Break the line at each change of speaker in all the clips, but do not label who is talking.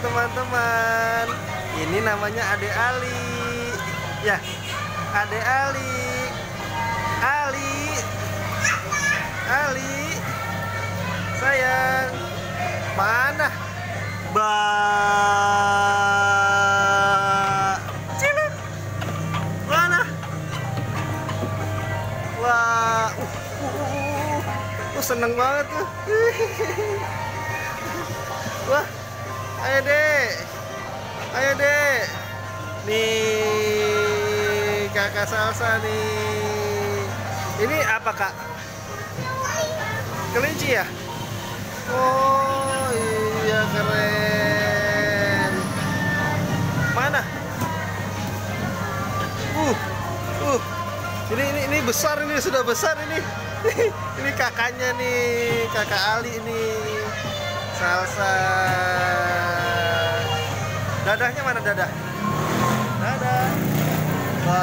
teman-teman. Ini namanya Ade Ali. Ya, Ade Ali. Ali. Ali. Sayang. Mana? Ba. Mana? Wah, uh, uh, uh, uh, uh, seneng banget tuh. Wah, ayo dek, ayo dek. Nih, kakak salsa nih. Ini apa kak? Kelinci ya? Oh iya keren. Mana? Uh, uh. Ini ini ini besar ini sudah besar ini. ini kakaknya nih, kakak Ali ini. Salsa. Dadahnya mana dadah? Dadah. Wah.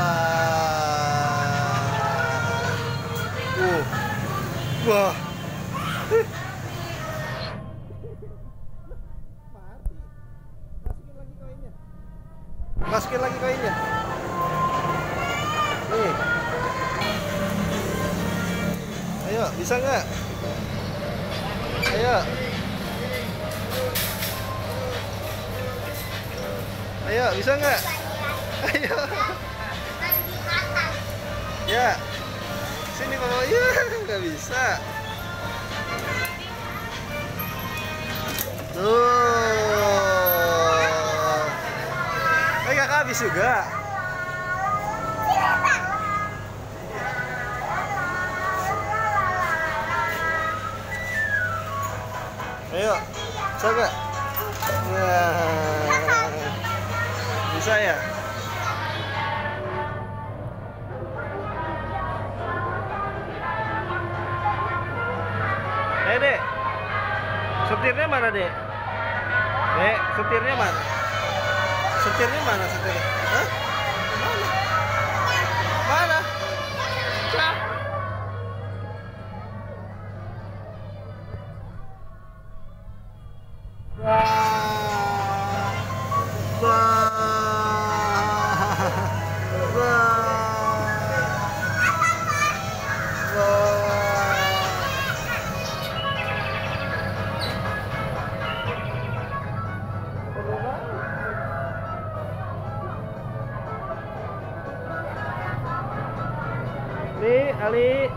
Uh. Wah. Masukin lagi koinnya. Nih. Ayo, bisa nggak? Ayo. Ayo, bisa nggak? Ayo. Ya. Sini Papa. Ya, nggak bisa. Tuh. Eh, kakak habis juga. Ayo, nggak? Nah, bisa ya? Eh, dek. Setirnya mana, dek? Dek, setirnya mana? Setirnya mana setirnya? Hah? Mana? Mana? Nih, Ali.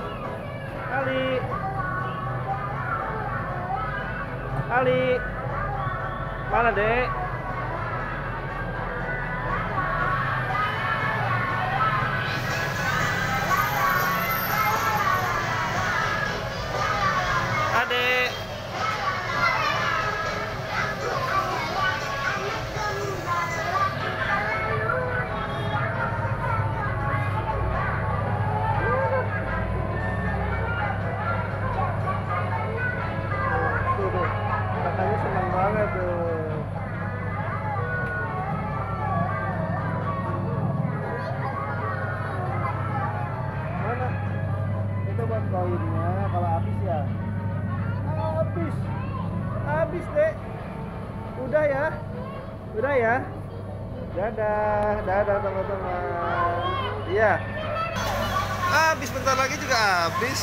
Ali. Ali. Mana, Dek? Banget tuh. Mana? Buat koinnya kalau habis ya. Habis. Habis, Dek. Udah ya. Udah ya. Dadah, dadah teman-teman. Iya. Habis bentar lagi juga habis.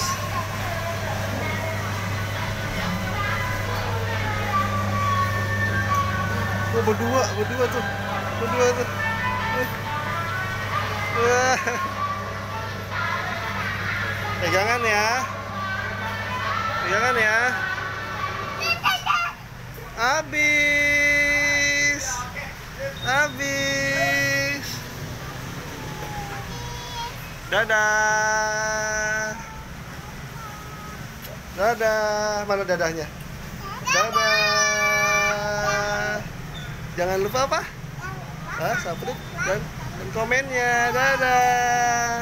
Oh, berdua, berdua tuh. Berdua tuh. Eh. Wah. Pegangan ya. Pegangan ya. Habis. Habis. Dadah. Dadah. Mana dadahnya? Dadah. Jangan lupa apa? Ah, subscribe dan, dan komennya. Dadah.